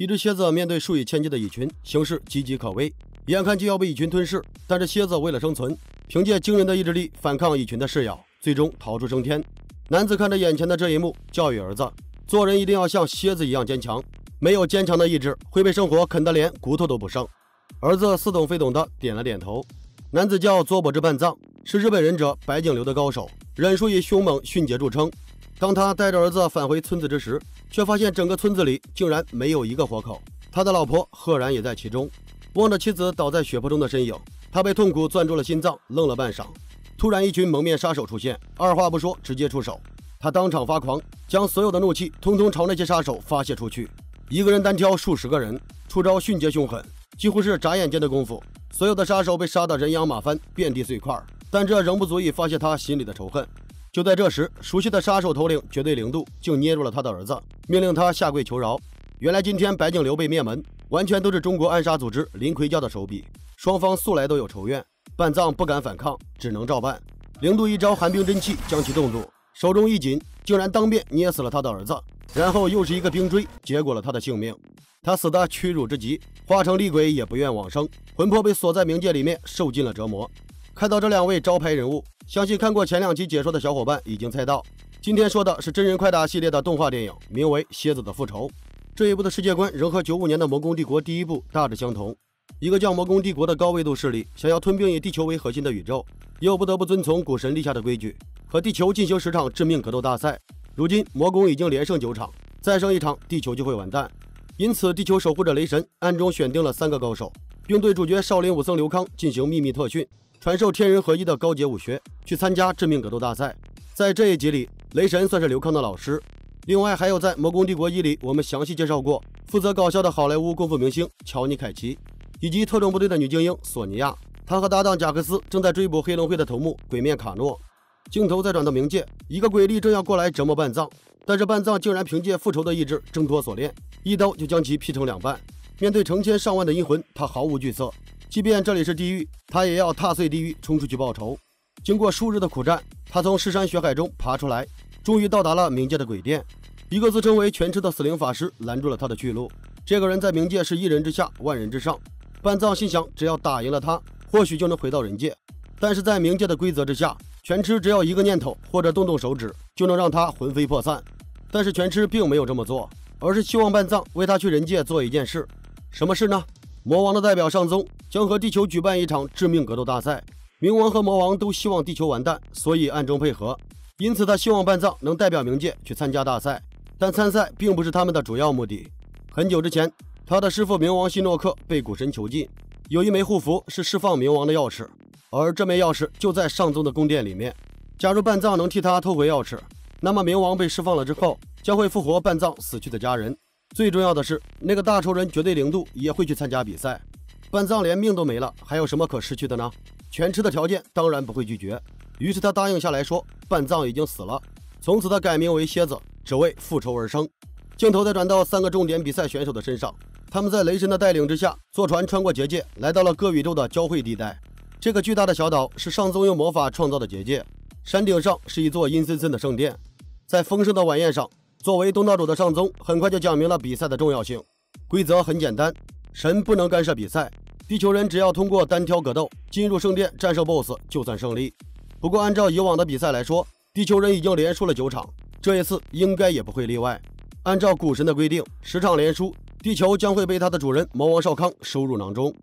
一只蝎子面对数以千计的蚁群，形势岌岌可危，眼看就要被蚁群吞噬。但是蝎子为了生存，凭借惊人的意志力反抗蚁群的噬咬，最终逃出升天。男子看着眼前的这一幕，教育儿子：做人一定要像蝎子一样坚强，没有坚强的意志，会被生活啃得连骨头都不剩。儿子似懂非懂的点了点头。男子叫佐伯之半藏，是日本忍者白井流的高手，忍术以凶猛迅捷著称。当他带着儿子返回村子之时，却发现整个村子里竟然没有一个活口。他的老婆赫然也在其中。望着妻子倒在血泊中的身影，他被痛苦攥住了心脏，愣了半晌。突然，一群蒙面杀手出现，二话不说，直接出手。他当场发狂，将所有的怒气通通朝那些杀手发泄出去。一个人单挑数十个人，出招迅捷凶狠，几乎是眨眼间的功夫，所有的杀手被杀得人仰马翻，遍地碎块。但这仍不足以发泄他心里的仇恨。就在这时，熟悉的杀手头领绝对零度竟捏住了他的儿子，命令他下跪求饶。原来今天白井流被灭门，完全都是中国暗杀组织林奎教的手笔。双方素来都有仇怨，半藏不敢反抗，只能照办。零度一招寒冰真气将其冻住，手中一紧，竟然当面捏死了他的儿子。然后又是一个冰锥，结果了他的性命。他死的屈辱之极，化成厉鬼也不愿往生，魂魄被锁在冥界里面，受尽了折磨。看到这两位招牌人物，相信看过前两期解说的小伙伴已经猜到，今天说的是真人快打系列的动画电影，名为《蝎子的复仇》。这一部的世界观仍和九五年的《魔宫帝国》第一部大致相同。一个叫魔宫帝国的高维度势力，想要吞并以地球为核心的宇宙，又不得不遵从古神立下的规矩，和地球进行十场致命格斗大赛。如今魔宫已经连胜九场，再胜一场，地球就会完蛋。因此，地球守护者雷神暗中选定了三个高手，并对主角少林武僧刘康进行秘密特训，传授天人合一的高阶武学，去参加致命格斗大赛。在这一集里，雷神算是刘康的老师。另外还有在《魔宫帝国一》里，我们详细介绍过负责搞笑的好莱坞功夫明星乔尼·凯奇，以及特种部队的女精英索尼娅。他和搭档贾克斯正在追捕黑龙会的头目鬼面卡诺。镜头再转到冥界，一个鬼力正要过来折磨半藏，但是半藏竟然凭借复仇的意志挣脱锁链，一刀就将其劈成两半。面对成千上万的阴魂，他毫无惧色，即便这里是地狱，他也要踏碎地狱冲出去报仇。经过数日的苦战，他从尸山血海中爬出来。终于到达了冥界的鬼殿，一个自称为全痴的死灵法师拦住了他的去路。这个人在冥界是一人之下，万人之上。半藏心想，只要打赢了他，或许就能回到人界。但是在冥界的规则之下，全痴只要一个念头或者动动手指，就能让他魂飞魄散。但是全痴并没有这么做，而是希望半藏为他去人界做一件事。什么事呢？魔王的代表上宗将和地球举办一场致命格斗大赛。冥王和魔王都希望地球完蛋，所以暗中配合。因此，他希望半藏能代表冥界去参加大赛，但参赛并不是他们的主要目的。很久之前，他的师父冥王希诺克被古神囚禁，有一枚护符是释放冥王的钥匙，而这枚钥匙就在上宗的宫殿里面。假如半藏能替他偷回钥匙，那么冥王被释放了之后，将会复活半藏死去的家人。最重要的是，那个大仇人绝对零度也会去参加比赛。半藏连命都没了，还有什么可失去的呢？全吃的条件当然不会拒绝。于是他答应下来说：“半藏已经死了，从此他改名为蝎子，只为复仇而生。”镜头再转到三个重点比赛选手的身上，他们在雷神的带领之下，坐船穿过结界，来到了各宇宙的交汇地带。这个巨大的小岛是上宗用魔法创造的结界，山顶上是一座阴森森的圣殿。在丰盛的晚宴上，作为东道主的上宗很快就讲明了比赛的重要性。规则很简单，神不能干涉比赛，地球人只要通过单挑格斗进入圣殿战胜 BOSS 就算胜利。不过，按照以往的比赛来说，地球人已经连输了九场，这一次应该也不会例外。按照古神的规定，十场连输，地球将会被他的主人魔王少康收入囊中。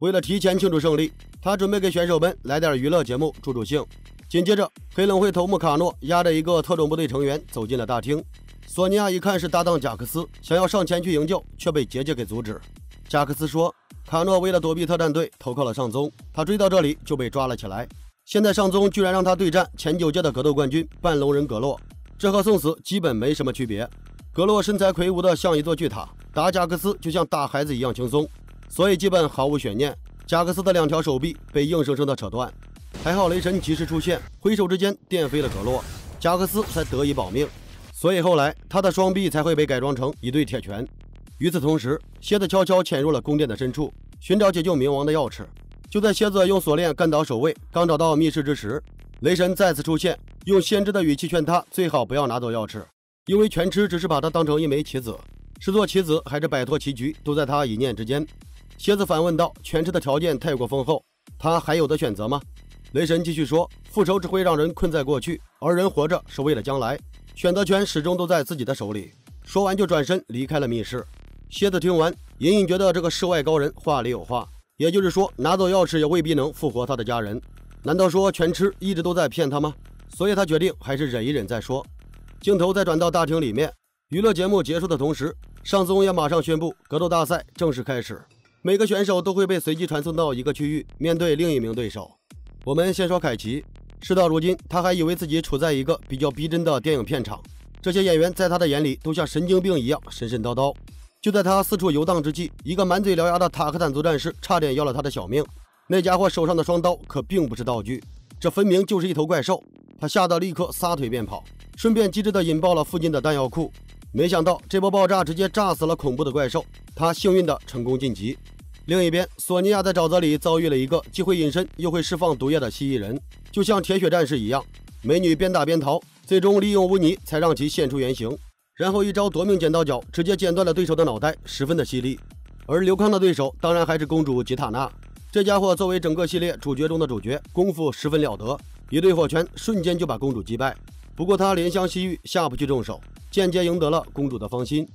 为了提前庆祝胜利，他准备给选手们来点娱乐节目助助兴。紧接着，黑冷会头目卡诺押着一个特种部队成员走进了大厅。索尼娅一看是搭档贾克斯，想要上前去营救，却被杰杰给阻止。贾克斯说：“卡诺为了躲避特战队，投靠了上宗，他追到这里就被抓了起来。”现在上宗居然让他对战前九届的格斗冠军半龙人格洛，这和送死基本没什么区别。格洛身材魁梧的像一座巨塔，打贾克斯就像打孩子一样轻松，所以基本毫无悬念。贾克斯的两条手臂被硬生生的扯断，还好雷神及时出现，挥手之间电飞了格洛，贾克斯才得以保命。所以后来他的双臂才会被改装成一对铁拳。与此同时，蝎子悄悄潜入了宫殿的深处，寻找解救冥王的钥匙。就在蝎子用锁链干倒守卫，刚找到密室之时，雷神再次出现，用先知的语气劝他最好不要拿走钥匙，因为全痴只是把他当成一枚棋子，是做棋子还是摆脱棋局，都在他一念之间。蝎子反问道：“全吃的条件太过丰厚，他还有的选择吗？”雷神继续说：“复仇只会让人困在过去，而人活着是为了将来，选择权始终都在自己的手里。”说完就转身离开了密室。蝎子听完，隐隐觉得这个世外高人话里有话，也就是说，拿走钥匙也未必能复活他的家人。难道说全吃一直都在骗他吗？所以他决定还是忍一忍再说。镜头再转到大厅里面，娱乐节目结束的同时，上宗也马上宣布格斗大赛正式开始。每个选手都会被随机传送到一个区域，面对另一名对手。我们先说凯奇，事到如今，他还以为自己处在一个比较逼真的电影片场，这些演员在他的眼里都像神经病一样神神叨叨。就在他四处游荡之际，一个满嘴獠牙的塔克坦族战士差点要了他的小命。那家伙手上的双刀可并不是道具，这分明就是一头怪兽。他吓得立刻撒腿便跑，顺便机智地引爆了附近的弹药库。没想到这波爆炸直接炸死了恐怖的怪兽，他幸运地成功晋级。另一边，索尼娅在沼泽里遭遇了一个既会隐身又会释放毒液的蜥蜴人，就像铁血战士一样，美女边打边逃，最终利用污泥才让其现出原形，然后一招夺命剪刀脚直接剪断了对手的脑袋，十分的犀利。而刘康的对手当然还是公主吉塔娜，这家伙作为整个系列主角中的主角，功夫十分了得，一对火拳瞬间就把公主击败。不过他怜香惜玉，下不去重手，间接赢得了公主的芳心。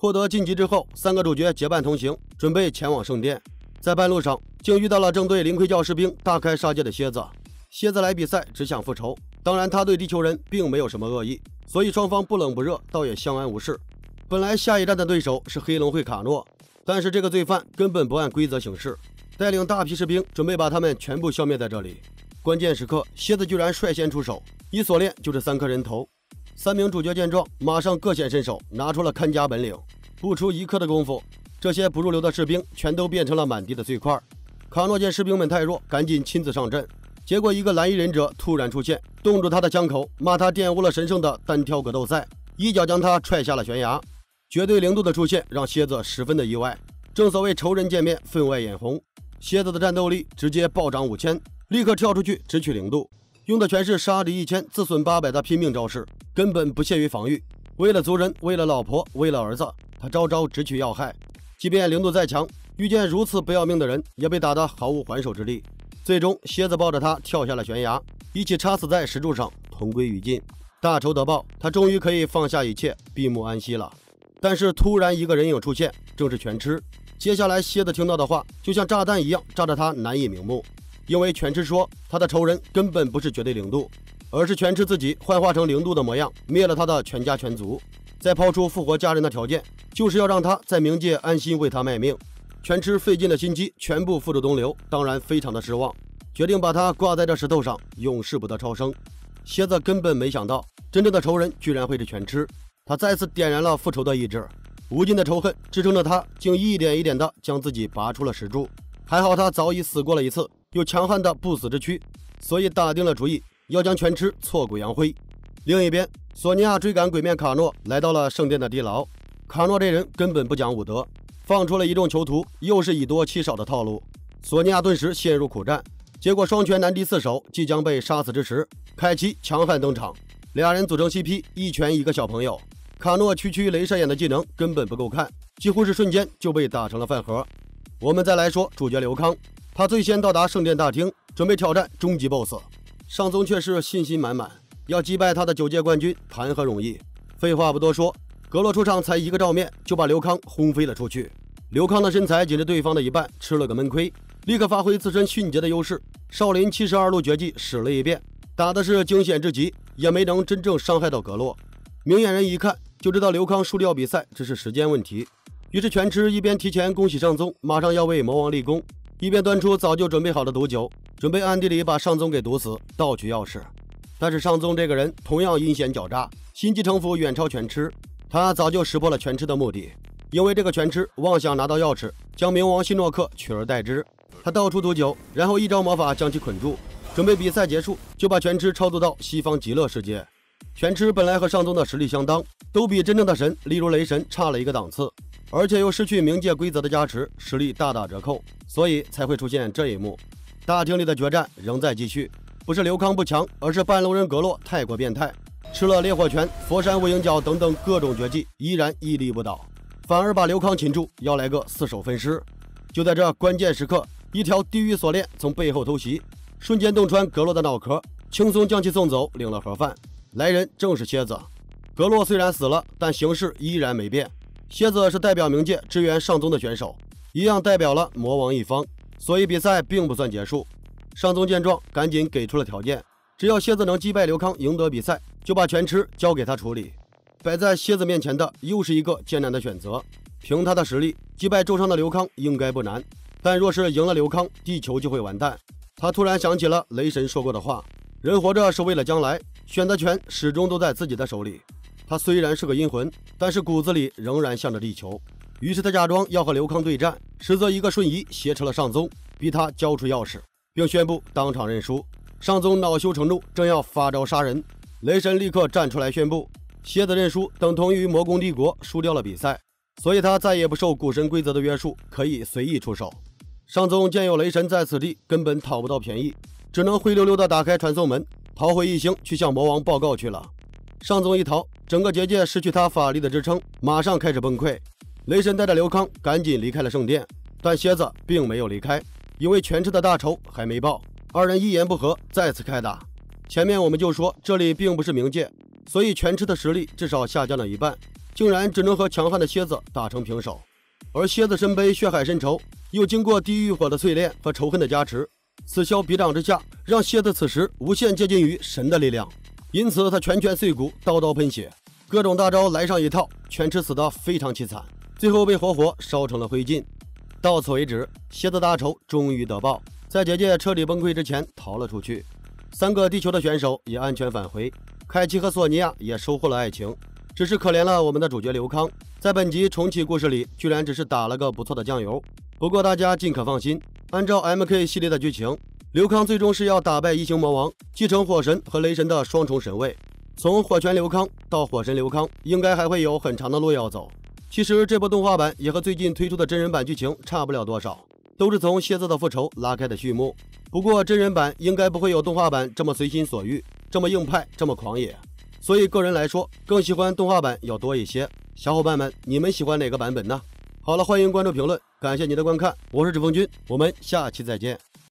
获得晋级之后，三个主角结伴同行，准备前往圣殿。在半路上，竟遇到了正对灵盔教士兵大开杀戒的蝎子。蝎子来比赛，只想复仇。当然，他对地球人并没有什么恶意，所以双方不冷不热，倒也相安无事。本来下一站的对手是黑龙会卡诺，但是这个罪犯根本不按规则行事，带领大批士兵准备把他们全部消灭在这里。关键时刻，蝎子居然率先出手，一锁链就是三颗人头。三名主角见状，马上各显身手，拿出了看家本领。不出一刻的功夫，这些不入流的士兵全都变成了满地的碎块。卡诺见士兵们太弱，赶紧亲自上阵。结果一个蓝衣忍者突然出现，冻住他的枪口，骂他玷污了神圣的单挑格斗赛，一脚将他踹下了悬崖。绝对零度的出现让蝎子十分的意外。正所谓仇人见面分外眼红，蝎子的战斗力直接暴涨五千，立刻跳出去直取零度。用的全是杀敌一千自损八百的拼命招式，根本不屑于防御。为了族人，为了老婆，为了儿子，他招招直取要害。即便灵度再强，遇见如此不要命的人，也被打得毫无还手之力。最终，蝎子抱着他跳下了悬崖，一起插死在石柱上，同归于尽。大仇得报，他终于可以放下一切，闭目安息了。但是突然一个人影出现，正是全吃。接下来，蝎子听到的话就像炸弹一样，炸得他难以瞑目。因为全吃说他的仇人根本不是绝对零度，而是全吃自己幻化成零度的模样，灭了他的全家全族，再抛出复活家人的条件，就是要让他在冥界安心为他卖命。全吃费尽了心机，全部付诸东流，当然非常的失望，决定把他挂在这石头上，永世不得超生。蝎子根本没想到，真正的仇人居然会是全吃，他再次点燃了复仇的意志，无尽的仇恨支撑着他，竟一点一点的将自己拔出了石柱。还好他早已死过了一次。有强悍的不死之躯，所以打定了主意要将全吃挫骨扬灰。另一边，索尼娅追赶鬼面卡诺，来到了圣殿的地牢。卡诺这人根本不讲武德，放出了一众囚徒，又是以多欺少的套路。索尼娅顿时陷入苦战，结果双拳难敌四手，即将被杀死之时，凯奇强悍登场，俩人组成 CP，一拳一个小朋友。卡诺区区镭射眼的技能根本不够看，几乎是瞬间就被打成了饭盒。我们再来说主角刘康。他最先到达圣殿大厅，准备挑战终极 BOSS。上宗却是信心满满，要击败他的九届冠军，谈何容易？废话不多说，格洛出场才一个照面，就把刘康轰飞了出去。刘康的身材仅是对方的一半，吃了个闷亏，立刻发挥自身迅捷的优势，少林七十二路绝技使了一遍，打的是惊险至极，也没能真正伤害到格洛。明眼人一看就知道刘康输掉比赛只是时间问题，于是全吃一边提前恭喜上宗，马上要为魔王立功。一边端出早就准备好的毒酒，准备暗地里把上宗给毒死，盗取钥匙。但是上宗这个人同样阴险狡诈，心机城府远超全痴。他早就识破了全痴的目的，因为这个全痴妄想拿到钥匙，将冥王希诺克取而代之。他倒出毒酒，然后一招魔法将其捆住，准备比赛结束就把全痴超度到西方极乐世界。全痴本来和上宗的实力相当，都比真正的神，例如雷神差了一个档次。而且又失去冥界规则的加持，实力大打折扣，所以才会出现这一幕。大厅里的决战仍在继续，不是刘康不强，而是半龙人格洛太过变态，吃了烈火拳、佛山无影脚等等各种绝技，依然屹立不倒。反而把刘康擒住，要来个四手分尸。就在这关键时刻，一条地狱锁链从背后偷袭，瞬间洞穿格洛的脑壳，轻松将其送走，领了盒饭。来人正是蝎子。格洛虽然死了，但形势依然没变。蝎子是代表冥界支援上宗的选手，一样代表了魔王一方，所以比赛并不算结束。上宗见状，赶紧给出了条件：只要蝎子能击败刘康，赢得比赛，就把全池交给他处理。摆在蝎子面前的又是一个艰难的选择。凭他的实力，击败重伤的刘康应该不难。但若是赢了刘康，地球就会完蛋。他突然想起了雷神说过的话：“人活着是为了将来，选择权始终都在自己的手里。”他虽然是个阴魂，但是骨子里仍然向着地球。于是他假装要和刘康对战，实则一个瞬移挟持了上宗，逼他交出钥匙，并宣布当场认输。上宗恼羞成怒，正要发招杀人，雷神立刻站出来宣布。蝎子认输等同于魔宫帝国输掉了比赛，所以他再也不受古神规则的约束，可以随意出手。上宗见有雷神在此地，根本讨不到便宜，只能灰溜溜地打开传送门，逃回异星去向魔王报告去了。上宗一逃，整个结界失去他法力的支撑，马上开始崩溃。雷神带着刘康赶紧离开了圣殿，但蝎子并没有离开，因为全赤的大仇还没报。二人一言不合，再次开打。前面我们就说这里并不是冥界。所以全池的实力至少下降了一半，竟然只能和强悍的蝎子打成平手。而蝎子身背血海深仇，又经过地狱火的淬炼和仇恨的加持，此消彼长之下，让蝎子此时无限接近于神的力量。因此他拳拳碎骨，刀刀喷血，各种大招来上一套，全吃死得非常凄惨，最后被活活烧成了灰烬。到此为止，蝎子大仇终于得报，在结界彻底崩溃之前逃了出去。三个地球的选手也安全返回。凯奇和索尼娅也收获了爱情，只是可怜了我们的主角刘康，在本集重启故事里，居然只是打了个不错的酱油。不过大家尽可放心，按照 M K 系列的剧情，刘康最终是要打败异形魔王，继承火神和雷神的双重神位。从火拳刘康到火神刘康，应该还会有很长的路要走。其实这部动画版也和最近推出的真人版剧情差不了多少，都是从蝎子的复仇拉开的序幕。不过真人版应该不会有动画版这么随心所欲。这么硬派，这么狂野，所以个人来说更喜欢动画版要多一些。小伙伴们，你们喜欢哪个版本呢？好了，欢迎关注评论，感谢您的观看，我是指风君，我们下期再见。